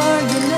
Are you love.